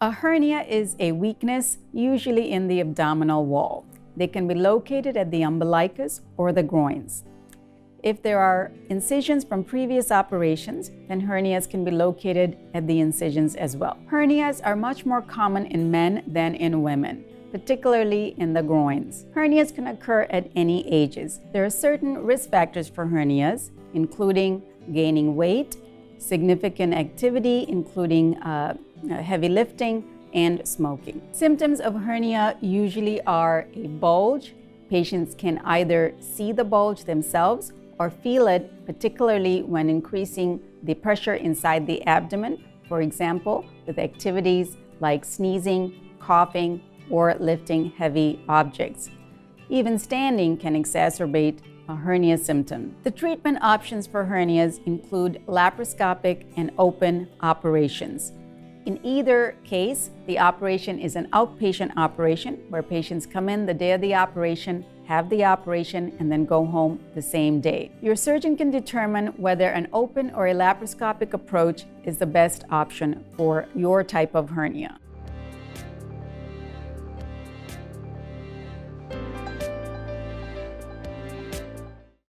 A hernia is a weakness, usually in the abdominal wall. They can be located at the umbilicus or the groins. If there are incisions from previous operations, then hernias can be located at the incisions as well. Hernias are much more common in men than in women, particularly in the groins. Hernias can occur at any ages. There are certain risk factors for hernias, including gaining weight, significant activity, including uh, heavy lifting, and smoking. Symptoms of hernia usually are a bulge. Patients can either see the bulge themselves or feel it, particularly when increasing the pressure inside the abdomen, for example, with activities like sneezing, coughing, or lifting heavy objects. Even standing can exacerbate a hernia symptom. The treatment options for hernias include laparoscopic and open operations. In either case, the operation is an outpatient operation where patients come in the day of the operation, have the operation, and then go home the same day. Your surgeon can determine whether an open or a laparoscopic approach is the best option for your type of hernia.